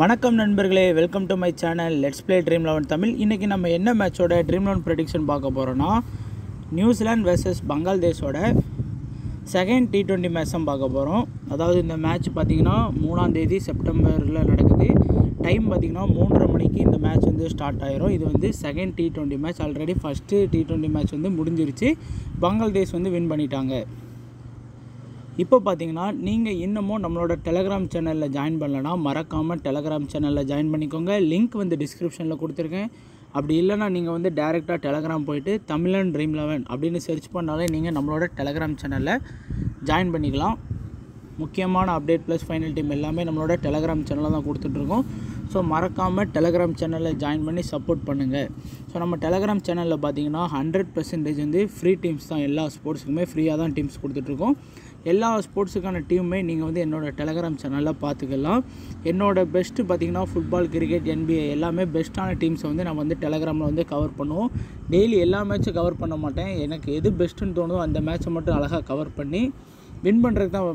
வணக்கம் நண்பர்களே welcome to my channel let's play Dream Eleven Tamil. இன்றைக்கி நம்ம என்ன மேட்சோட ட்ரீம் லெவன் ப்ரெடிக்ஷன் பார்க்க போகிறோன்னா நியூசிலாந்து வெர்சஸ் பங்களாதேஷோட செகண்ட் டி டுவெண்ட்டி மேட்ச் தான் பார்க்க போகிறோம் அதாவது இந்த மேட்ச் பார்த்திங்கன்னா மூணாம் தேதி செப்டம்பரில் நடக்குது. டைம் பார்த்திங்கன்னா மூன்றரை மணிக்கு இந்த மேட்ச் வந்து ஸ்டார்ட் ஆயிரும். இது வந்து second T twenty match already first T twenty match வந்து முடிஞ்சிருச்சு. பங்களாதேஷ் வந்து வின் பண்ணிட்டாங்க. இப்போ பார்த்தீங்கன்னா நீங்கள் இன்னமும் நம்மளோட டெலகிராம் சேனலில் ஜாயின் பண்ணலன்னா மறக்காமல் டெலகிராம் சேனலில் ஜாயின் பண்ணிக்கோங்க. லிங்க் வந்து டிஸ்கிரிப்ஷனில் கொடுத்துருக்கேன். அப்படி இல்லைனா நீங்கள் வந்து டேரெக்டாக டெலகிராம் போயிட்டு தமிழன் ட்ரீம் லெவன் அப்படின்னு சர்ச் பண்ணாலே நீங்கள் நம்மளோட டெலகிராம் சேனலில் ஜாயின் பண்ணிக்கலாம். முக்கியமான அப்டேட் ப்ளஸ் ஃபைனல் டீம் எல்லாமே நம்மளோட டெலகிராம் சேனலில் தான் கொடுத்துட்ருக்கோம். ஸோ மறக்காமல் டெலகிராம் சேனலில் ஜாயின் பண்ணி சப்போர்ட் பண்ணுங்கள் ஸோ நம்ம டெலகிராம் சேனலில் பார்த்தீங்கன்னா ஹண்ட்ரட் பர்சன்டேஜ் வந்து ஃப்ரீ டீம்ஸ் தான். எல்லா ஸ்போர்ட்ஸுக்குமே ஃப்ரீயாக தான் டீம்ஸ் கொடுத்துட்ருக்கோம். எல்லா ஸ்போர்ட்ஸுக்கான டீமுமே நீங்கள் வந்து என்னோட டெலகிராம் சேனலில் பார்த்துக்கலாம். என்னோடய பெஸ்ட்டு பார்த்தீங்கன்னா ஃபுட்பால் கிரிக்கெட் NBA எல்லாமே பெஸ்ட்டான டீம்ஸை வந்து நான் வந்து டெலகிராமில் வந்து கவர் பண்ணுவோம். டெய்லி எல்லா மேட்சும் கவர் பண்ண மாட்டேன். எனக்கு எது பெஸ்ட்டுன்னு தோணுதோ அந்த மேட்ச்சை மட்டும் அழகாக கவர் பண்ணி வின் பண்ணுறதுக்கு தான்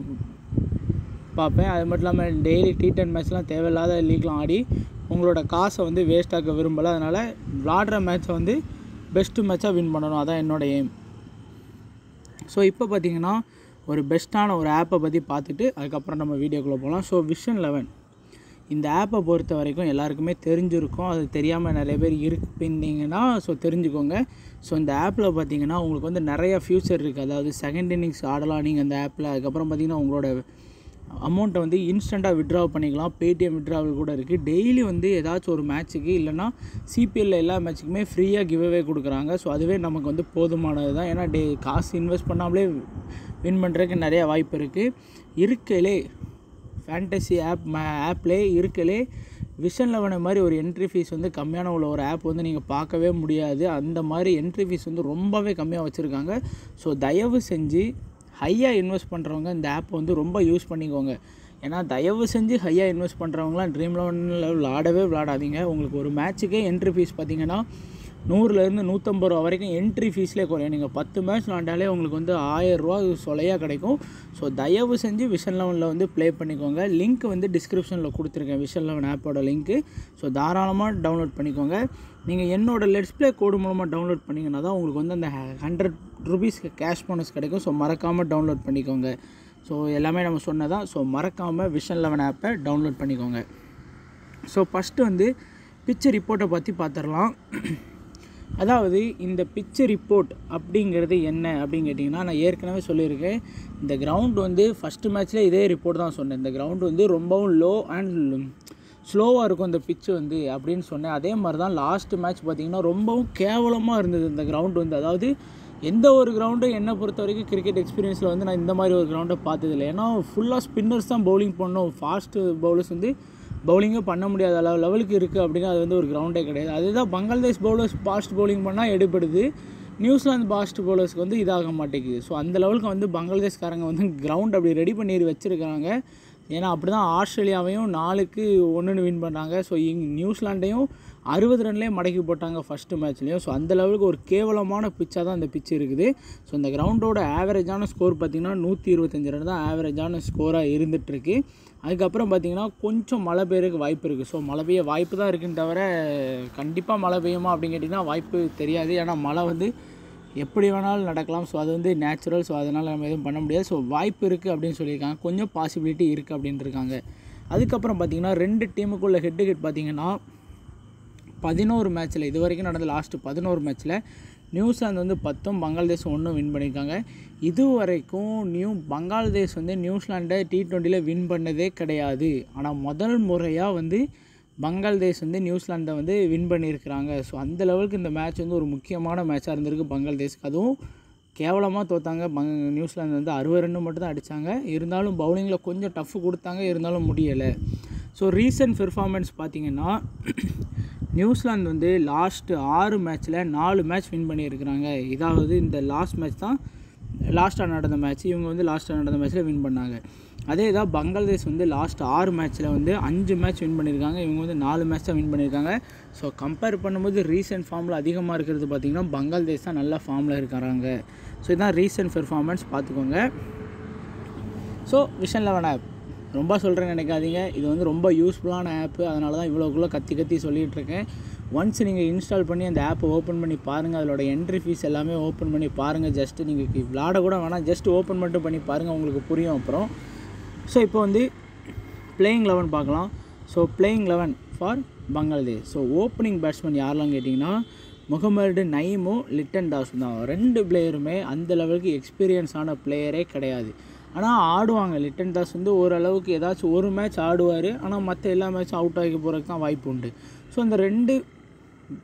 பார்ப்பேன். அது மட்டும் இல்லாமல் டெய்லி டி டென் மேட்ச்லாம் தேவையில்லாத லீக்லாம் ஆடி உங்களோட காசை வந்து வேஸ்ட்டாக்க விரும்பலை. அதனால் விளாடுற மேட்ச்சை வந்து பெஸ்ட்டு மேட்சாக வின் பண்ணணும். அதான் என்னோட எய்ம் ஸோ இப்போ பார்த்தீங்கன்னா ஒரு பெஸ்ட்டான ஒரு ஆப்பை பற்றி பார்த்துட்டு அதுக்கப்புறம் நம்ம வீடியோக்குள்ளே போகலாம் ஸோ விஷன் லெவன் இந்த ஆப்பை பொறுத்த வரைக்கும் எல்லாருக்குமே தெரிஞ்சிருக்கும். அது தெரியாமல் நிறைய பேர் இருப்பீங்கன்னா ஸோ தெரிஞ்சுக்கோங்க. ஸோ இந்த ஆப்பில் பார்த்தீங்கன்னா உங்களுக்கு வந்து நிறைய ஃபியூச்சர் இருக்குது அதாவது செகண்ட் இன்னிங்ஸ் ஆடலாம் நீங்கள் அந்த ஆப்பில் அதுக்கப்புறம் பார்த்தீங்கன்னா உங்களோட அமௌண்ட்டை வந்து இன்ஸ்டண்ட்டாக விட்ரா பண்ணிக்கலாம். பேடிஎம் விட்ராவல் கூட இருக்குது டெய்லி வந்து ஏதாச்சும் ஒரு மேட்ச்சுக்கு இல்லைனா சிபிஎல்ல எல்லா மேட்ச்சுக்குமே ஃப்ரீயாக கிவ்அவே கொடுக்குறாங்க. ஸோ அதுவே நமக்கு வந்து போதுமானது தான் ஏன்னா டே காசு இன்வெஸ்ட் பண்ணாமலே வின் பண்ணுறதுக்கு நிறைய வாய்ப்பு இருக்குது இருக்கலே ஃபேண்டசி ஆப் ஆப்லே இருக்கலே விஷன் லெவனை மாதிரி ஒரு என்ட்ரி ஃபீஸ் வந்து கம்மியான உள்ள ஒரு ஆப் வந்து நீங்கள் பார்க்கவே முடியாது. அந்த மாதிரி என்ட்ரி ஃபீஸ் வந்து ரொம்பவே கம்மியாக வச்சுருக்காங்க. ஸோ தயவு செஞ்சு ஹையாக இன்வெஸ்ட் பண்ணுறவங்க இந்த ஆப் வந்து ரொம்ப யூஸ் பண்ணிக்கோங்க. ஏன்னா தயவு செஞ்சு ஹையாக இன்வெஸ்ட் பண்ணுறவங்களாம் ட்ரீம் லெவனில் விளாடவே விளாடாதீங்க. உங்களுக்கு ஒரு மேட்ச்சுக்கே என்ட்ரி ஃபீஸ் பார்த்தீங்கன்னா நூறுலேருந்து நூற்றம்பது ரூபா வரைக்கும் என்ட்ரி ஃபீஸ்லேயே குறையும். நீங்கள் பத்து மேட்ச் விளாண்டாலே உங்களுக்கு வந்து ஆயரூவா சொலையாக கிடைக்கும். ஸோ தயவு செஞ்சு விஷன் லெவனில் வந்து ப்ளே பண்ணிக்கோங்க. லிங்க் வந்து டிஸ்கிரிப்ஷனில் கொடுத்துருக்கேன். விஷன் லெவன் ஆப்போட லிங்க்கு ஸோ தாராளமாக டவுன்லோட் பண்ணிக்கோங்க. நீங்கள் என்னோட லெட்ஸ் ப்ளே கோடு மூலமாக டவுன்லோட் பண்ணிங்கன்னா தான் உங்களுக்கு வந்து அந்த ஹண்ட்ரட் ருபீஸ் கேஷ் போனஸ் கிடைக்கும். ஸோ மறக்காமல் டவுன்லோட் பண்ணிக்கோங்க. ஸோ எல்லாமே நம்ம சொன்னதான். ஸோ மறக்காமல் விஷன் லெவன் ஆப்பை டவுன்லோட் பண்ணிக்கோங்க. ஸோ ஃபஸ்ட்டு வந்து பிக்சர் ரிப்போர்ட்டை பற்றி பார்த்துடலாம் அதாவது இந்த பிச்சு ரிப்போர்ட் அப்படிங்கிறது என்ன அப்படின்னு கேட்டிங்கன்னா நான் ஏற்கனவே சொல்லியிருக்கேன். இந்த கிரவுண்ட் வந்து ஃபஸ்ட்டு மேட்ச்சில் இதே ரிப்போர்ட் தான் சொன்னேன். இந்த கிரவுண்ட் வந்து ரொம்பவும் லோ அண்ட் ஸ்லோவாக இருக்கும் இந்த பிச்சு வந்து அப்படின்னு சொன்னேன். அதே மாதிரி தான் லாஸ்ட் மேட்ச் பார்த்திங்கன்னா ரொம்பவும் கேவலமாக இருந்தது இந்த கிரவுண்ட் வந்து. அதாவது எந்த ஒரு கிரவுண்டும் என்னை பொறுத்த வரைக்கும் கிரிக்கெட் எக்ஸ்பீரியன்ஸில் வந்து நான் இந்த மாதிரி ஒரு கிரவுண்டை பார்த்ததில்லை. ஏன்னா ஃபுல்லாக ஸ்பின்னர்ஸ் தான் பவுலிங் பண்ணோம் ஃபாஸ்ட்டு பவுலர்ஸ் வந்து பவுலிங்கே பண்ண முடியாத அளவு லெவலுக்கு இருக்குது அப்படின்னா அது வந்து ஒரு கிரவுண்டே கிடையாது. அதுதான் பங்களாதேஷ் பவுலர்ஸ் ஃபாஸ்ட் பவுலிங் பண்ணால் எடுபடுது. நியூசிலாந்து ஃபாஸ்ட் பவுலர்ஸ்க்கு வந்து இதாக மாட்டேங்குது. ஸோ அந்த லெவலுக்கு வந்து பங்களாதேஷ்காரங்க வந்து கிரவுண்ட் அப்படி ரெடி பண்ணி வச்சுருக்காங்க. ஏன்னா அப்படி தான் ஆஸ்திரேலியாவையும் நாலுக்கு ஒன்றுன்னு வின் பண்ணாங்க. ஸோ இங் நியூசிலாண்டையும் அறுபது ரன்லேயே மடக்கி போட்டாங்க ஃபஸ்ட்டு மேட்ச்லேயும் ஸோ அந்த லெவலுக்கு ஒரு கேவலமான பிச்சாக தான் அந்த பிச்சு இருக்குது. ஸோ இந்த கிரவுண்டோட ஆவரேஜான ஸ்கோர் பார்த்திங்கன்னா நூற்றி இருபத்தஞ்சி ரன் தான் ஆவரேஜான ஸ்கோராக இருந்துகிட்ருக்கு அதுக்கப்புறம் பார்த்திங்கன்னா கொஞ்சம் மழை பெய்யறதுக்கு வாய்ப்பு இருக்குது ஸோ மழை பெய்ய வாய்ப்பு தான் இருக்குன்னு தவிர கண்டிப்பாக மழை பெய்யுமா அப்படின்னு கேட்டிங்கன்னா வாய்ப்பு தெரியாது. ஏன்னா மழை வந்து எப்படி வேணாலும் நடக்கலாம். ஸோ அது வந்து நேச்சுரல் ஸோ அதனால் நம்ம எதுவும் பண்ண முடியாது. ஸோ வாய்ப்பு இருக்குது அப்படின்னு சொல்லியிருக்காங்க. கொஞ்சம் பாசிபிலிட்டி இருக்குது அப்படின்ருக்காங்க அதுக்கப்புறம் பார்த்திங்கன்னா ரெண்டு டீமுக்குள்ள ஹெட் ஹெட் பார்த்திங்கன்னா பதினோரு மேட்ச்சில் இது வரைக்கும் நடந்த லாஸ்ட்டு பதினோரு மேட்ச்சில் நியூசிலாந்து வந்து பத்தும் பங்களாதேஷ் ஒன்றும் வின் பண்ணியிருக்காங்க. இது வரைக்கும் நியூ பங்களாதேஷ் வந்து நியூசிலாண்டை டி ட்வெண்ட்டியில் வின் பண்ணதே கிடையாது. ஆனால் முதல் முறையாக வந்து பங்களாதேஷ் வந்து நியூசிலாண்டை வந்து வின் பண்ணியிருக்கிறாங்க. ஸோ அந்த லெவலுக்கு இந்த மேட்ச் வந்து ஒரு முக்கியமான மேட்சாக இருந்திருக்கு பங்களாதேஷ்க்கு. அதுவும் கேவலமாக தோத்தாங்க. பங் நியூசிலாந்து வந்து அறுபது ரன்னு மட்டும் தான் அடித்தாங்க இருந்தாலும் பவுலிங்கில் கொஞ்சம் டஃப் கொடுத்தாங்க. இருந்தாலும் முடியலை. ஸோ ரீசன்ட் பெர்ஃபார்மன்ஸ் பார்த்திங்கன்னா நியூசிலாந்து வந்து லாஸ்ட்டு ஆறு மேட்ச்சில் நாலு மேட்ச் வின் பண்ணியிருக்கிறாங்க. இதாவது இந்த லாஸ்ட் மேட்ச் தான் லாஸ்ட்டாக நடந்த மேட்ச் இவங்க வந்து லாஸ்ட்டாக நடந்த மேட்ச்சில் வின் பண்ணாங்க. அதே தான் பங்களாதேஷ் வந்து லாஸ்ட் ஆறு மேட்ச்சில் வந்து அஞ்சு மேட்ச் வின் பண்ணியிருக்காங்க. இவங்க வந்து நாலு மேட்ச் தான் வின் பண்ணியிருக்காங்க. ஸோ கம்பேர் பண்ணும்போது ரீசெண்ட் ஃபார்மில் அதிகமாக இருக்கிறது பார்த்திங்கன்னா பங்களாதேஷ் தான் நல்ல ஃபார்மில் இருக்கிறாங்க ஸோ இதுதான் ரீசெண்ட் பெர்ஃபார்மன்ஸ் பார்த்துக்கோங்க ஸோ விஷன் லெவன் ஆப் ரொம்ப சொல்கிறேன்னு நினைக்காதீங்க. இது வந்து ரொம்ப யூஸ்ஃபுல்லான ஆப்பு அதனால தான் இவ்வளோக்குள்ளே கத்தி கத்தி சொல்லிகிட்ருக்கேன் ஒன்ஸ் நீங்கள் இன்ஸ்டால் பண்ணி அந்த ஆப்பை ஓப்பன் பண்ணி பாருங்கள் அதோட என்ட்ரி ஃபீஸ் எல்லாமே ஓப்பன் பண்ணி பாருங்கள் ஜஸ்ட்டு நீங்கள் விளாட கூட வேணாம். ஜஸ்ட் ஓப்பன் மட்டும் பண்ணி பாருங்கள் உங்களுக்கு புரியும் அப்புறம். ஸோ இப்போ வந்து பிளேயிங் லெவன் பார்க்கலாம். So playing eleven for Bangladesh so opening batsman யாரெல்லாம் கேட்டிங்கன்னா முகமது நயீமும் லிட்டன் தாஸும் தான். ரெண்டு பிளேயருமே அந்த லெவலுக்கு எக்ஸ்பீரியன்ஸான பிளேயரே கிடையாது. ஆனால் ஆடுவாங்க. லிட்டன் தாஸ் வந்து ஓரளவுக்கு ஏதாச்சும் ஒரு மேட்ச் ஆடுவார். ஆனால் மற்ற எல்லா மேட்சும் அவுட் ஆகி போகிறதுக்கு தான் வாய்ப்பு உண்டு. ஸோ அந்த ரெண்டு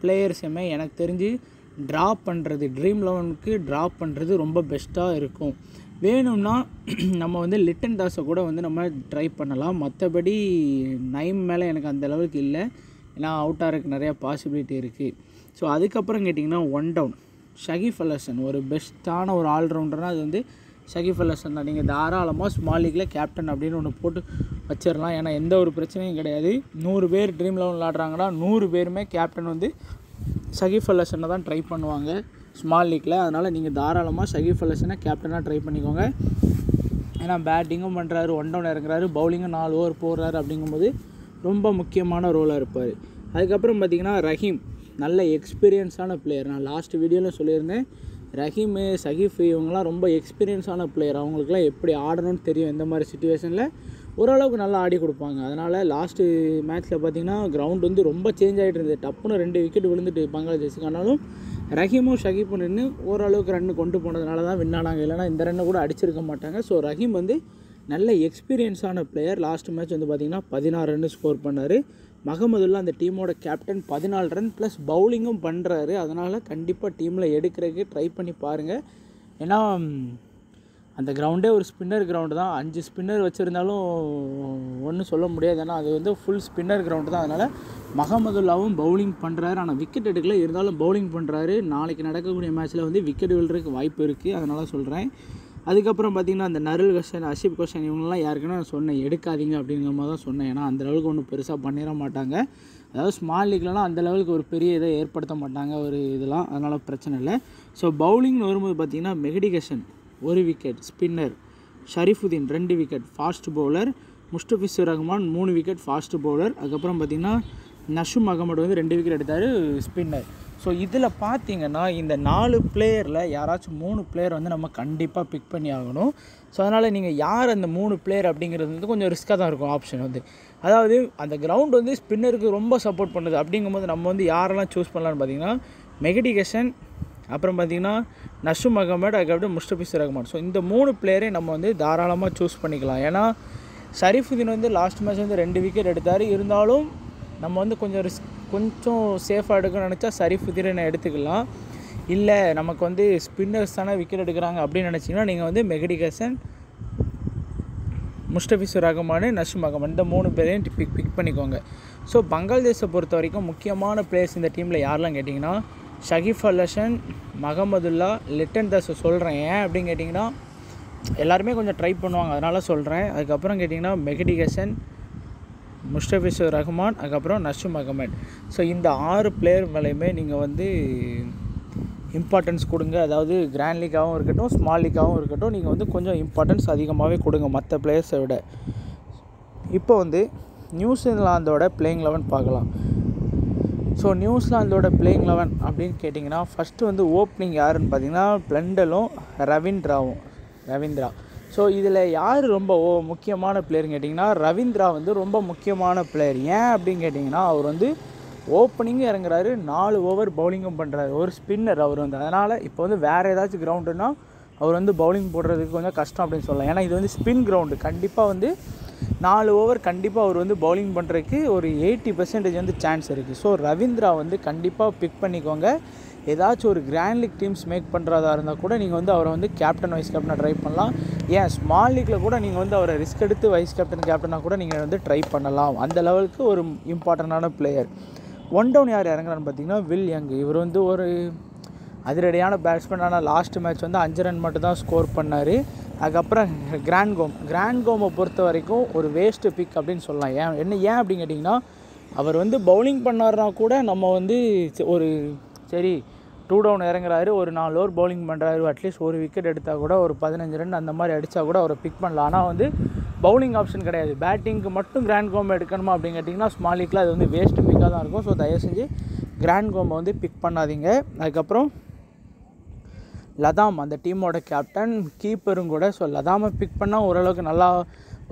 பிளேயர்ஸுமே எனக்கு தெரிஞ்சு ட்ராப் பண்ணுறது ட்ரீம் லெவனுக்கு ட்ராப் பண்ணுறது ரொம்ப பெஸ்ட்டாக இருக்கும். வேணும்னா நம்ம வந்து லிட்டன் தாஸை கூட வந்து நம்ம ட்ரை பண்ணலாம். மற்றபடி நைம் மேலே எனக்கு அந்த அளவுக்கு இல்லை. ஏன்னா அவுட் ஆகிறதுக்கு நிறையா பாசிபிலிட்டி இருக்குது ஸோ அதுக்கப்புறம் கேட்டிங்கன்னா ஒன் டவுன் ஷகீஃப் அலசன் ஒரு பெஸ்ட்டான ஒரு ஆல்ரவுண்டர்னால் அது வந்து ஷகீஃப் தான். நீங்கள் தாராளமாக ஸ்மால் லீக்கில் கேப்டன் அப்படின்னு ஒன்று போட்டு வச்சிடலாம். ஏன்னா எந்த ஒரு பிரச்சனையும் கிடையாது. நூறு பேர் ட்ரீம் லெவன் விளாட்றாங்கன்னா நூறு பேருமே கேப்டன் வந்து ஷகீஃப் அலசனை தான் ட்ரை பண்ணுவாங்க ஸ்மால் லீக்கில் அதனால் நீங்கள் தாராளமாக ஷகீஃப் அலசனை கேப்டனாக ட்ரை பண்ணிக்கோங்க. ஏன்னா பேட்டிங்கும் பண்ணுறாரு ஒன் டவுன் இறங்குறாரு பவுலிங்கும் நாலு ஓவர் போடுறாரு அப்படிங்கும்போது ரொம்ப முக்கியமான ரோலாக இருப்பார். அதுக்கப்புறம் பார்த்திங்கன்னா ரஹீம் நல்ல எக்ஸ்பீரியன்ஸான பிளேயர் நான் லாஸ்ட் வீடியோவில் சொல்லியிருந்தேன். ரஹீமு சஹீஃப் இவங்கெல்லாம் ரொம்ப எக்ஸ்பீரியன்ஸான பிளேயர் அவங்களுக்குலாம் எப்படி ஆடணும்னு தெரியும் இந்த மாதிரி சுச்சுவேஷனில் ஓரளவுக்கு நல்லா ஆடி கொடுப்பாங்க. அதனால் லாஸ்ட்டு மேட்ச்சில் பார்த்தீங்கன்னா கிரவுண்ட் வந்து ரொம்ப சேஞ்ச் ஆகிட்டு இருந்தது. டப்புன்னு ரெண்டு விக்கெட் விழுந்துட்டு பங்களாதேஷுக்கு. ஆனாலும் ரஹீமும் ஷகீப்பும் நின்று ஓரளவுக்கு ரன் கொண்டு போனதுனால தான் வின் ஆனாங்க. இல்லைனா இந்த ரன்னை கூட அடிச்சிருக்க மாட்டாங்க. ஸோ ரஹீம் வந்து நல்ல எக்ஸ்பீரியன்ஸான பிளேயர் லாஸ்ட் மேட்ச் வந்து பார்த்திங்கன்னா பதினாறு ரன்னு ஸ்கோர் பண்ணார். மகமதுல்லா அந்த டீமோட கேப்டன் பதினாலு ரன் ப்ளஸ் பவுலிங்கும் பண்ணுறாரு அதனால் கண்டிப்பாக டீமில் எடுக்கிறதுக்கு ட்ரை பண்ணி பாருங்கள் ஏன்னா அந்த கிரவுண்டே ஒரு ஸ்பின்னர் கிரவுண்டு தான். அஞ்சு ஸ்பின்னர் வச்சுருந்தாலும் ஒன்றும் சொல்ல முடியாது. ஏன்னா அது வந்து ஃபுல் ஸ்பின்னர் கிரவுண்டு தான். அதனால் மகமதுல்லாவும் பவுலிங் பண்ணுறாரு ஆனால் விக்கெட் எடுக்கல. இருந்தாலும் பவுலிங் பண்ணுறாரு நாளைக்கு நடக்கக்கூடிய மேட்ச்சில் வந்து விக்கெட் விழுறதுக்கு வாய்ப்பு இருக்குது அதனால் சொல்கிறேன் அதுக்கப்புறம் பார்த்திங்கன்னா அந்த நருள் கொஷன் அஷிப் கொஷன் இவங்கெல்லாம் யாருக்குன்னா நான் சொன்னேன் எடுக்காதீங்க அப்படிங்கிற மாதிரி தான் சொன்னேன். ஏன்னா அந்த அளவுக்கு ஒன்றும் பெருசாக பண்ணிட மாட்டாங்க. அதாவது ஸ்மால் லீக்லலாம் அந்த லெவலுக்கு ஒரு பெரிய இதை ஏற்படுத்த மாட்டாங்க ஒரு இதெல்லாம். அதனால் பிரச்சனை இல்லை. ஸோ பவுலிங்னு வரும்போது பார்த்திங்கன்னா மெகடிகேஷன் ஒரு விக்கெட் ஸ்பின்னர் ஷரீஃபுதீன் ரெண்டு wicket fast bowler Mustafizur Rahman மூணு விக்கெட் ஃபாஸ்ட் பவுலர் அதுக்கப்புறம் பார்த்திங்கன்னா நஷும் அகமது வந்து ரெண்டு விக்கெட் எடுத்தார் ஸ்பின்னர் ஸோ இதில் பார்த்தீங்கன்னா இந்த நாலு பிளேயரில் யாராச்சும் மூணு பிளேயர் வந்து நம்ம கண்டிப்பாக பிக் பண்ணி ஆகணும். ஸோ அதனால் நீங்கள் யார் அந்த மூணு பிளேயர் அப்படிங்கிறது வந்து கொஞ்சம் ரிஸ்க்காக தான் இருக்கும் ஆப்ஷன் வந்து. அதாவது அந்த கிரவுண்ட் வந்து ஸ்பின்னருக்கு ரொம்ப சப்போர்ட் பண்ணுது. அப்படிங்கும்போது நம்ம வந்து யாரெல்லாம் சூஸ் பண்ணலான்னு பார்த்தீங்கன்னா மெகடிகேஷன் அப்புறம் பார்த்தீங்கன்னா நஷும் அகமட் அதுக்கப்புறம் முஸ்டபிஸ் ரஹ்மான் ஸோ இந்த மூணு பிளேயரை நம்ம வந்து தாராளமாக சூஸ் பண்ணிக்கலாம். ஏன்னா ஷரீஃபுதீன் வந்து லாஸ்ட் மேட்ச் வந்து ரெண்டு விக்கெட் எடுத்தார். இருந்தாலும் நம்ம வந்து கொஞ்சம் ரிஸ்க் கொஞ்சம் சேஃபாக எடுக்கணும்னு நினச்சா ஷரீஃபுதீனை எடுத்துக்கலாம். இல்லை நமக்கு வந்து ஸ்பின்னர்ஸ் தானே விக்கெட் எடுக்கிறாங்க அப்படின்னு நினச்சிங்கன்னா நீங்கள் வந்து மெகடிகசன் முஸ்டபிசு ரஹ்மான் நஷும் மகமான் இந்த மூணு பேரையும் பிக் பிக் பண்ணிக்கோங்க. ஸோ பங்களாதேஷை பொறுத்த வரைக்கும் முக்கியமான பிளேயர்ஸ் இந்த டீமில் யாரெல்லாம் கேட்டிங்கன்னா ஷகீஃப் அல்லஷன் மகமதுல்லா லிட்டன் தாஸை சொல்கிறேன் ஏன் அப்படின்னு கேட்டிங்கன்னா எல்லாருமே கொஞ்சம் ட்ரை பண்ணுவாங்க. அதனால் சொல்கிறேன் அதுக்கப்புறம் கேட்டிங்கன்னா மெகடிகசன் முஸ்டபிசுர் ரஹ்மான் அதுக்கப்புறம் நஷும் அகமட் ஸோ இந்த ஆறு பிளேயர் மேலேயுமே நீங்கள் வந்து இம்பார்ட்டன்ஸ் கொடுங்க. அதாவது கிராண்ட் லீக்காகவும் இருக்கட்டும் ஸ்மால் லீக்காகவும் இருக்கட்டும் நீங்கள் வந்து கொஞ்சம் இம்பார்ட்டன்ஸ் அதிகமாகவே கொடுங்க மற்ற பிளேயர்ஸை விட. இப்போ வந்து நியூசிலாந்தோட பிளேயிங் லெவன் பார்க்கலாம். ஸோ நியூசிலாந்தோட பிளேயிங் லெவன் அப்படின்னு கேட்டிங்கன்னா ஃபஸ்ட்டு வந்து ஓப்பனிங் யாருன்னு பார்த்தீங்கன்னா பிளண்டலும் ரவீந்திராவும் ரவீந்திரா. ஸோ இதில் யார் ரொம்ப ஓ முக்கியமான பிளேயர்னு கேட்டிங்கன்னா ரவீந்திரா வந்து ரொம்ப முக்கியமான பிளேயர் ஏன் அப்படின்னு கேட்டிங்கன்னா அவர் வந்து ஓப்பனிங்கும் இறங்குறாரு நாலு ஓவர் பவுலிங்கும் பண்ணுறாரு ஒரு ஸ்பின்னர் அவர் வந்து. அதனால் இப்போ வந்து வேறு ஏதாச்சும் கிரவுண்டுன்னா அவர் வந்து பவுலிங் போடுறதுக்கு கொஞ்சம் கஷ்டம் அப்படின்னு சொல்லலாம். ஏன்னா இது வந்து ஸ்பின் கிரவுண்டு கண்டிப்பாக வந்து நாலு ஓவர் கண்டிப்பாக அவர் வந்து பவுலிங் பண்ணுறதுக்கு ஒரு எயிட்டி பர்சன்டேஜ் வந்து சான்ஸ் இருக்குது ஸோ ரவீந்திரா வந்து கண்டிப்பாக பிக் பண்ணிக்கோங்க. ஏதாச்சும் ஒரு கிராண்ட் லீக் டீம்ஸ் மேக் பண்ணுறதா இருந்தால் கூட நீங்கள் வந்து அவரை வந்து கேப்டன் வைஸ் கேப்டனாக ட்ரை பண்ணலாம். ஏன் ஸ்மால் லீக்கில் கூட நீங்கள் வந்து அவரை ரிஸ்க் எடுத்து வைஸ் கேப்டன் கேப்டனாக கூட நீங்கள் வந்து ட்ரை பண்ணலாம். அந்த லெவலுக்கு ஒரு இம்பார்ட்டண்ட்டான பிளேயர் ஒன் டவுன் யார் இறங்குறான்னு பார்த்தீங்கன்னா வில் யங் இவர் வந்து ஒரு அதிரடியான பேட்ஸ்மேன் ஆனால் லாஸ்ட் மேட்ச் வந்து அஞ்சு ரன் மட்டும் தான் ஸ்கோர் பண்ணார். அதுக்கப்புறம் கிராண்ட் கோம் கிராண்ட் கோமை பொறுத்த வரைக்கும் ஒரு வேஸ்ட்டு பிக் அப்படின்னு சொல்லலாம். ஏன் என்ன ஏன் அப்படின்னு கேட்டிங்கன்னா அவர் வந்து பவுலிங் பண்ணார்னா கூட நம்ம வந்து ஒரு சரி டூ டவுன் இறங்குறாரு ஒரு நாலு ஓவர் பவுலிங் பண்ணுறாரு அட்லீஸ்ட் ஒரு விக்கெட் எடுத்தால் கூட ஒரு பதினஞ்சு ரன் அந்த மாதிரி அடித்தா கூட அவரை பிக் பண்ணலாம். ஆனால் வந்து பவுலிங் ஆப்ஷன் கிடையாது. பேட்டிங்க்கு மட்டும் கிராண்ட் கோம்பை எடுக்கணுமா அப்படின்னு கேட்டிங்கன்னா ஸ்மால் லீக்கில் அது வந்து வேஸ்ட் பிக்காக தான் இருக்கும். ஸோ தயவு செஞ்சு கிராண்ட் கோம்பை வந்து பிக் பண்ணாதீங்க. அதுக்கப்புறம் லதாம் அந்த டீமோட கேப்டன் கீப்பரும் கூட ஸோ லதாமை பிக் பண்ணால் ஓரளவுக்கு நல்லா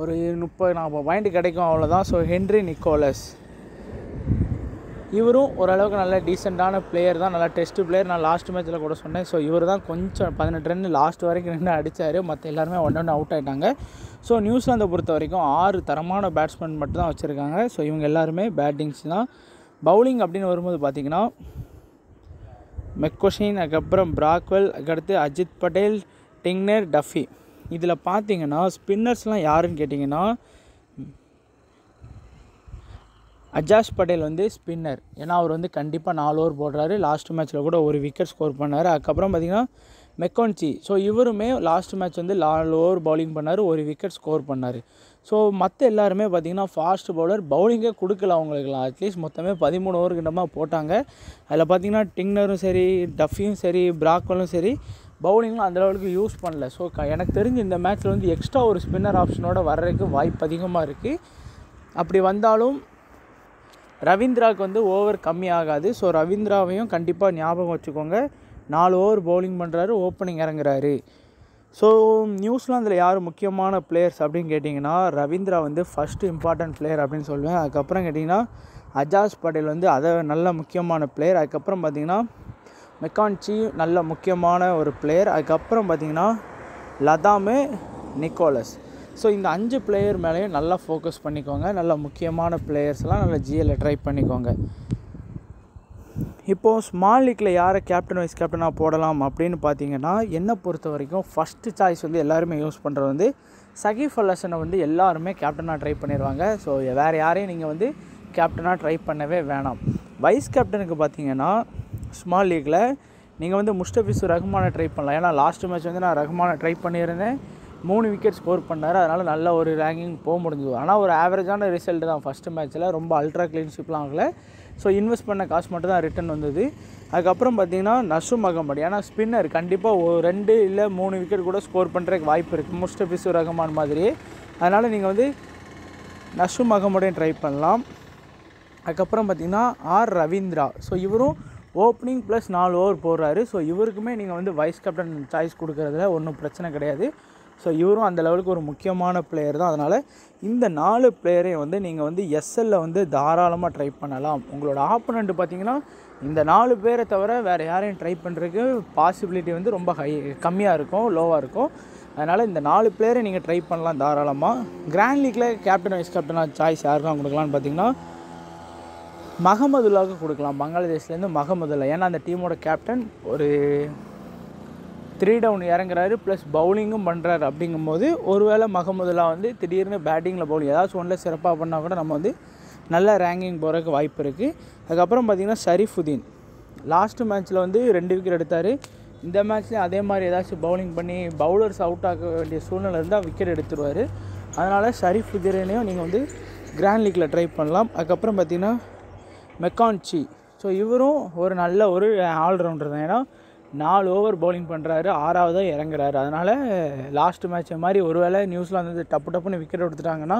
ஒரு முப்பது நாற்பது பாயிண்ட் கிடைக்கும் அவ்வளோதான் ஸோ ஹென்ரி நிக்கோலஸ் இவரும் ஓரளவுக்கு நல்ல டீசெண்டான பிளேயர் தான் நல்லா டெஸ்ட் பிளேயர் நான் லாஸ்ட் மேட்ச்சில் கூட சொன்னேன். ஸோ இவர் தான் கொஞ்சம் பதினெட்டு ரன் லாஸ்ட் வரைக்கும் நின்று அடித்தார் மற்ற எல்லாருமே ஒன் ஒன்று அவுட் ஆகிட்டாங்க ஸோ நியூசிலாந்தை பொறுத்த வரைக்கும் ஆறு தரமான பேட்ஸ்மேன் மட்டும் தான் வச்சுருக்காங்க. ஸோ இவங்க எல்லாருமே பேட்டிங்ஸ் தான். பவுலிங் அப்படின்னு வரும்போது பார்த்திங்கன்னா மெக்கோஷின் அதுக்கப்புறம் பிராக்வெல் அதுக்கடுத்து அஜித் பட்டேல் டிங்னர் டஃபி. இதில் பார்த்தீங்கன்னா ஸ்பின்னர்ஸ்லாம் யாருன்னு கேட்டிங்கன்னா அஜாஸ் பட்டேல் வந்து ஸ்பின்னர் ஏன்னா அவர் வந்து கண்டிப்பாக நாலு ஓவர் போடுறாரு. லாஸ்ட் மேட்ச்சில் கூட ஒரு விக்கெட் ஸ்கோர் பண்ணார். அதுக்கப்புறம் பார்த்திங்கன்னா மெக்கோன்சி. ஸோ இவருமே லாஸ்ட் மேட்ச் வந்து நாலு ஓவர் பவுலிங் பண்ணார். ஒரு விக்கெட் ஸ்கோர் பண்ணார். ஸோ மற்ற எல்லாருமே பார்த்திங்கன்னா ஃபாஸ்ட் பவுலர் பவுலிங்கே கொடுக்கல அவங்களுக்குலாம் அட்லீஸ்ட் மொத்தமே பதிமூணு ஓவர் கிட்டமாக போட்டாங்க. அதில் பார்த்திங்கன்னா டிங்னரும் சரி டஃபியும் சரி பிராக்கலும் சரி பவுலிங்லாம் அந்த யூஸ் பண்ணல. ஸோ க எனக்கு தெரிஞ்சு இந்த மேட்ச்சில் வந்து எக்ஸ்ட்ரா ஒரு ஸ்பின்னர் ஆப்ஷனோட வர்றதுக்கு வாய்ப்பு அதிகமாக இருக்குது அப்படி வந்தாலும் ரவீந்திராவுக்கு வந்து ஓவர் கம்மி ஆகாது ஸோ ரவீந்திராவையும் கண்டிப்பாக ஞாபகம் வச்சுக்கோங்க. நாலு ஓவர் பவுலிங் பண்ணுறாரு ஓப்பனிங் இறங்குறாரு. ஸோ நியூசிலாந்தில் யார் முக்கியமான பிளேயர்ஸ் அப்படின்னு கேட்டிங்கன்னா ரவீந்திரா வந்து ஃபஸ்ட்டு இம்பார்ட்டன்ட் பிளேயர் அப்படின்னு சொல்லுவேன். அதுக்கப்புறம் கேட்டிங்கன்னா அஜாஸ் பட்டேல் வந்து அதை நல்ல முக்கியமான பிளேயர் அதுக்கப்புறம் பார்த்திங்கன்னா மெக்கான்ச்சி நல்ல முக்கியமான ஒரு பிளேயர் அதுக்கப்புறம் பார்த்திங்கன்னா லதாமே நிக்கோலஸ். ஸோ இந்த அஞ்சு பிளேயர் மேலேயும் நல்லா ஃபோக்கஸ் பண்ணிக்கோங்க. நல்ல முக்கியமான பிளேயர்ஸ்லாம் நல்ல ஜிஎல்ல ட்ரை பண்ணிக்கோங்க. இப்போது ஸ்மால் லீக்கில் யாரை கேப்டன் வைஸ் கேப்டனாக போடலாம் அப்படின்னு பார்த்தீங்கன்னா என்னை பொறுத்த வரைக்கும் ஃபஸ்ட்டு சாய்ஸ் வந்து எல்லாருமே யூஸ் பண்ணுறது வந்து சகிஃப் அல்லசனை வந்து எல்லாருமே கேப்டனாக ட்ரை பண்ணிடுவாங்க ஸோ வேறு யாரையும் நீங்கள் வந்து கேப்டனாக ட்ரை பண்ணவே வேணாம். வைஸ் கேப்டனுக்கு பார்த்தீங்கன்னா ஸ்மால் லீக்கில் நீங்கள் வந்து முஸ்டபிசு ரஹ்மானை ட்ரை பண்ணலாம். ஏன்னா லாஸ்ட் மேட்ச் வந்து நான் ரஹ்மானை ட்ரை பண்ணியிருந்தேன். மூணு விக்கெட் ஸ்கோர் பண்ணார். அதனால் நல்ல ஒரு ரேங்கிங் போக முடிஞ்சது. ஆனால் ஒரு ஆவரேஜான ரிசல்ட் தான். ஃபஸ்ட்டு மேட்ச்சில் ரொம்ப அல்ட்ரா க்ளீன்ஷிப்லாம் ஆகலை. ஸோ இன்வெஸ்ட் பண்ண காசு மட்டும் தான் ரிட்டர்ன் வந்தது. அதுக்கப்புறம் பார்த்தீங்கன்னா நசும் அகமது ஏன்னா ஸ்பின்னர் கண்டிப்பாக ஒரு ரெண்டு இல்லை மூணு விக்கெட் கூட ஸ்கோர் பண்ணுறதுக்கு வாய்ப்பு இருக்குது முஸ்டபிசு ரஹமான் மாதிரியே. அதனால் நீங்கள் வந்து நசும் அகமடையும் ட்ரை பண்ணலாம். அதுக்கப்புறம் பார்த்திங்கன்னா ஆர் ரவீந்திரா. ஸோ இவரும் ஓப்பனிங் ப்ளஸ் நாலு ஓவர் போடுறாரு. ஸோ இவருக்குமே நீங்கள் வந்து வைஸ் கேப்டன் சாய்ஸ் கொடுக்குறதுல ஒன்றும் பிரச்சனை கிடையாது. ஸோ இவரும் அந்த லெவலுக்கு ஒரு முக்கியமான பிளேயர் தான். அதனால் இந்த நாலு பிளேயரையும் வந்து நீங்கள் வந்து எஸ்எல்ல வந்து தாராளமாக ட்ரை பண்ணலாம். உங்களோட ஆப்போனண்ட் பார்த்தீங்கன்னா இந்த நாலு பேரை தவிர வேறு யாரையும் ட்ரை பண்ணுறதுக்கு பாசிபிலிட்டி வந்து ரொம்ப ஹை கம்மியாக இருக்கும் லோவாக இருக்கும். அதனால் இந்த நாலு பிளேயரை நீங்கள் ட்ரை பண்ணலாம் தாராளமாக கிராண்ட் லீக்கில் கேப்டன் வைஸ் கேப்டனாக சாய்ஸ் யாருக்கும் கொடுக்கலான்னு பார்த்தீங்கன்னா மகமதுல்லாவுக்கு கொடுக்கலாம். பங்களாதேஷ்லேருந்து மகமதுல்லா ஏன்னா அந்த டீமோட கேப்டன் ஒரு த்ரீ டவுன் இறங்குறாரு ப்ளஸ் பவுலிங்கும் பண்ணுறாரு அப்படிங்கும்போது ஒருவேளை மகமுதுலா வந்து திடீர்னு பேட்டிங்கில் பவுலிங் ஏதாச்சும் ஒன்றில் சிறப்பாக பண்ணால் கூட நம்ம வந்து நல்ல ரேங்கிங் போகிறதுக்கு வாய்ப்பு இருக்குது அதுக்கப்புறம் பார்த்திங்கன்னா ஷரீஃபுதீன். லாஸ்ட்டு மேட்ச்சில் வந்து ரெண்டு விக்கெட் எடுத்தார். இந்த மேட்ச்லேயும் அதே மாதிரி ஏதாச்சும் பவுலிங் பண்ணி பவுலர்ஸ் அவுட் ஆக வேண்டிய சூழ்நிலை இருந்தால் விக்கெட் எடுத்துருவார். அதனால் ஷரீஃபுதீனையும் நீங்கள் வந்து கிராண்ட் லீக்கில் ட்ரை பண்ணலாம். அதுக்கப்புறம் பார்த்திங்கன்னா மெக்கான்ச்சி. ஸோ இவரும் ஒரு நல்ல ஒரு ஆல்ரவுண்டர் தான். ஏன்னா நாலு ஓவர் பவுலிங் பண்ணுறாரு ஆறாவதாக இறங்குறாரு. அதனால் லாஸ்ட் மேட்ச் மாதிரி ஒருவேளை நியூஸில் வந்து டப்பு டப்புன்னு விக்கெட் எடுத்துட்டாங்கன்னா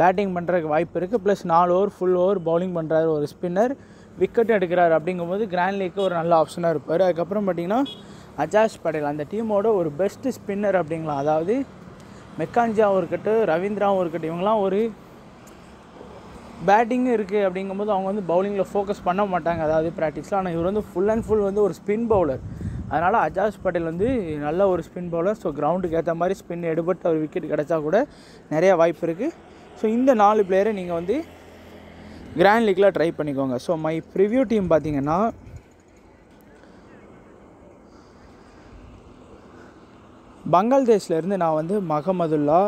பேட்டிங் பண்ணுறதுக்கு வாய்ப்பு இருக்குது ப்ளஸ் நாலு ஓவர் ஃபுல் ஓவர் பவுலிங் பண்ணுறாரு ஒரு ஸ்பின்னர் விக்கெட்டும் எடுக்கிறாரு அப்படிங்கும்போது கிராண்ட் லீக்கு ஒரு நல்ல ஆப்ஷனாக இருப்பார். அதுக்கப்புறம் பார்த்திங்கன்னா அஜாஸ் படேல் அந்த டீமோட ஒரு பெஸ்ட்டு ஸ்பின்னர் அப்படிங்களா அதாவது மெக்கான்ஜாவும் இருக்கட்டும் ரவீந்திராவும் இருக்கட்டும் இவங்களாம் ஒரு பேட்டிங்கும் இருக்குது அப்படிங்கும்போது அவங்க வந்து பவுலிங்கில் ஃபோக்கஸ் பண்ண மாட்டாங்க. அதாவது ப்ராக்டிஸில் ஆனால் இவர் வந்து ஃபுல் அண்ட் ஃபுல் வந்து ஒரு ஸ்பின் பவுலர் அதனால் அஜாஸ் பட்டேல் வந்து நல்ல ஒரு ஸ்பின் பவுலர் ஸோ கிரவுண்டுக்கு ஏற்ற மாதிரி ஸ்பின் எடுபட்டு ஒரு விக்கெட் கிடச்சா கூட நிறைய வாய்ப்பு இருக்குது ஸோ இந்த நாலு பிளேயரை நீங்கள் வந்து கிராண்ட் லீக்கில் ட்ரை பண்ணிக்கோங்க. ஸோ மை ப்ரிவ்யூ டீம் பார்த்தீங்கன்னா பங்களாதேஷ்லேருந்து நான் வந்து மஹமதுல்லா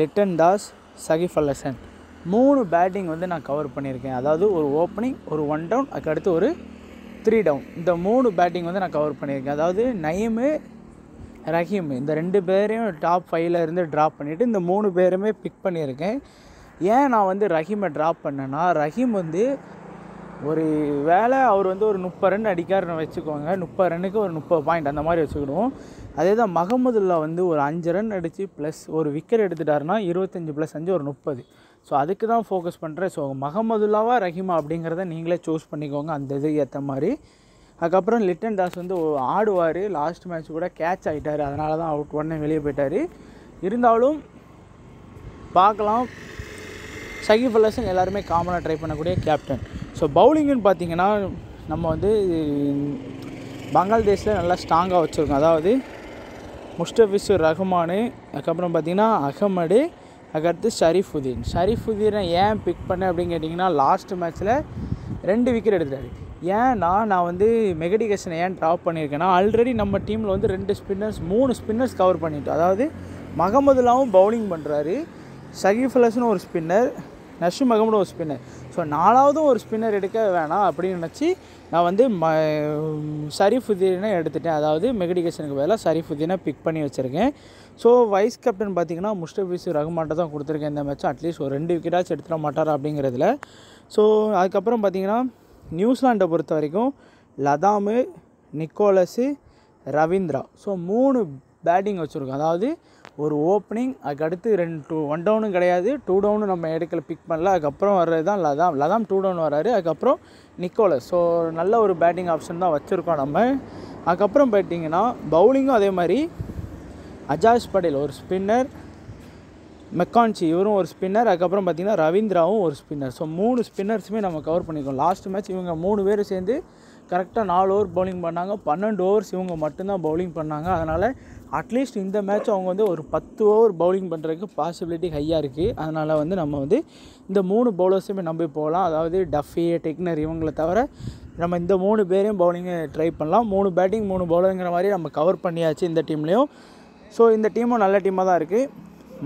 லிட்டன் தாஸ் சகிஃப் அல்லசன் மூணு பேட்டிங் வந்து நான் கவர் பண்ணியிருக்கேன். அதாவது ஒரு ஓப்பனிங் ஒரு ஒன் டவுன் அதுக்கடுத்து ஒரு த்ரீ டவுன் இந்த மூணு பேட்டிங் வந்து நான் கவர் பண்ணியிருக்கேன். அதாவது நயீமு ரஹீம் இந்த ரெண்டு பேரையும் டாப் ஃபைவ்ல இருந்து ட்ராப் பண்ணிவிட்டு இந்த மூணு பேருமே பிக் பண்ணியிருக்கேன். ஏன் நான் வந்து ரஹீமை ட்ராப் பண்ணேன்னா ரஹீம் வந்து ஒரு வேலை அவர் வந்து ஒரு முப்பது ரன் அடிக்காருன்னு வச்சுக்கோங்க. முப்பது ரன்னுக்கு ஒரு முப்பது பாயிண்ட் அந்த மாதிரி வச்சுக்கிடுவோம். அதே தான் மகமதுல்லா வந்து ஒரு அஞ்சு ரன் அடித்து ப்ளஸ் ஒரு விக்கெட் எடுத்துட்டாருன்னா இருபத்தஞ்சி ப்ளஸ் அஞ்சு ஒரு முப்பது. ஸோ அதுக்கு தான் ஃபோக்கஸ் பண்ணுறேன் ஸோ மகமதுல்லாவா ரஹிமா அப்படிங்கிறத நீங்களே சூஸ் பண்ணிக்கோங்க. அந்த இது ஏற்ற மாதிரி. அதுக்கப்புறம் லிட்டன் தாஸ் வந்து ஆடுவார். லாஸ்ட் மேட்ச் கூட கேட்ச் ஆகிட்டார் அதனால தான் அவுட் உடனே வெளியே போயிட்டார். இருந்தாலும் பார்க்கலாம். சகிப் அல்லசன் எல்லாருமே காமனாக ட்ரை பண்ணக்கூடிய கேப்டன் ஸோ பவுலிங்குன்னு பார்த்தீங்கன்னா நம்ம வந்து பங்களாதேஷில் நல்லா ஸ்ட்ராங்காக வச்சுருக்கோம். அதாவது முஸ்டபிசுர் ரஹ்மானு அதுக்கப்புறம் பார்த்திங்கன்னா அகமடு அதுக்கடுத்து ஷரீஃபுதீன். ஷரீஃபுதீனை ஏன் பிக் பண்ணேன் அப்படின்னு கேட்டிங்கன்னா லாஸ்ட் மேட்ச்சில் ரெண்டு விக்கெட் எடுத்துட்டாரு. ஏன்னா நான் வந்து மெகடிகேஷனை ஏன் ட்ராப் பண்ணியிருக்கேன்னா ஆல்ரெடி நம்ம டீமில் வந்து ரெண்டு ஸ்பின்னர்ஸ் மூணு ஸ்பின்னர்ஸ் கவர் பண்ணிட்டோம். அதாவது மகமதுலாவும் பவுலிங் பண்ணுறாரு சகீஃப் ஒரு ஸ்பின்னர் நஷு மகமடும் ஒரு ஸ்பின்னர் ஸோ நாலாவதும் ஒரு ஸ்பின்னர் எடுக்க வேணாம் அப்படின்னு நினச்சி நான் வந்து ம சரிஃபுதீனை எடுத்துட்டேன். அதாவது மெகடிகேஷனுக்கு பதிலாக சரிஃபுதீனை பிக் பண்ணி வச்சுருக்கேன். ஸோ வைஸ் கேப்டன் பார்த்தீங்கன்னா முஸ்டபிசு ரஹ்மான்ட்ட தான் கொடுத்துருக்கேன் இந்த மேட்ச் அட்லீஸ்ட் ஒரு ரெண்டு விக்கெட்டாச்சும் எடுத்துட மாட்டார் அப்படிங்கிறதுல. ஸோ அதுக்கப்புறம் பார்த்தீங்கன்னா நியூசிலாண்டை பொறுத்த வரைக்கும் லதாமு நிக்கோலஸு ரவீந்திரா. ஸோ மூணு பேட்டிங் வச்சுருக்கோம். அதாவது ஒரு ஓப்பனிங் அதுக்கடுத்து ரெண்டு டூ ஒன் டவுனும் கிடையாது. டூ டவுனும் நம்ம எடுக்கல பிக் பண்ணல. அதுக்கப்புறம் வர்றது தான் லதாம். லதாம் டூ டவுன் வராரு. அதுக்கப்புறம் நிக்கோலஸ். ஸோ நல்ல ஒரு பேட்டிங் ஆப்ஷன் தான் வச்சுருக்கோம் நம்ம. அதுக்கப்புறம் பார்த்தீங்கன்னா பவுலிங்கும் அதே மாதிரி. அஜாஸ் படேல் ஒரு ஸ்பின்னர் மெக்கான்சி இவரும் ஒரு ஸ்பின்னர் அதுக்கப்புறம் பார்த்தீங்கன்னா ரவீந்திராவும் ஒரு ஸ்பின்னர் ஸோ மூணு ஸ்பின்னர்ஸுமே நம்ம கவர் பண்ணிக்கோம் லாஸ்ட் மேட்ச் இவங்க மூணு பேரும் சேர்ந்து கரெக்டாக நாலு ஓவர் பவுலிங் பண்ணாங்க. பன்னெண்டு ஓவர்ஸ் இவங்க மட்டும்தான் பவுலிங் பண்ணாங்க. அதனால் அட்லீஸ்ட் இந்த மேட்ச் அவங்க வந்து ஒரு பத்து ஓவர் பவுலிங் பண்ணுறதுக்கு பாசிபிலிட்டி ஹையாக இருக்குது அதனால் வந்து நம்ம வந்து இந்த மூணு பவுலர்ஸுமே நம்பி போகலாம். அதாவது டஃபி டெக்னர் இவங்களை தவிர நம்ம இந்த மூணு பேரையும் பவுலிங்கை ட்ரை பண்ணலாம். மூணு பேட்டிங் மூணு பவுலருங்கிற மாதிரி நம்ம கவர் பண்ணியாச்சு இந்த டீம்லேயும் ஸோ இந்த டீமும் நல்ல டீமாக தான் இருக்குது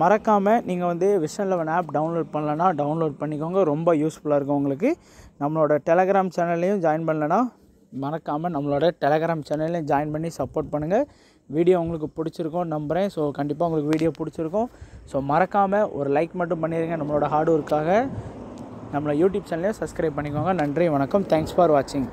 மறக்காமல் நீங்கள் வந்து விஷன் லெவன் ஆப் டவுன்லோட் பண்ணலன்னா டவுன்லோட் பண்ணிக்கோங்க. ரொம்ப யூஸ்ஃபுல்லாக இருக்கும் உங்களுக்கு. நம்மளோட டெலகிராம் சேனல்லையும் ஜாயின் பண்ணலன்னா மறக்காமல் நம்மளோட டெலகிராம் சேனலையும் ஜாயின் பண்ணி சப்போர்ட் பண்ணுங்கள் வீடியோ உங்களுக்கு பிடிச்சிருக்கும் நம்புகிறேன் ஸோ கண்டிப்பாக உங்களுக்கு வீடியோ பிடிச்சிருக்கும். ஸோ மறக்காமல் ஒரு லைக் மட்டும் பண்ணிடுங்க நம்மளோட ஹார்ட் ஒர்க்காக நம்மளை யூடியூப் சேனலையும் சப்ஸ்கிரைப் பண்ணிக்கோங்க. நன்றி வணக்கம். தேங்க்ஸ் ஃபார் வாட்சிங்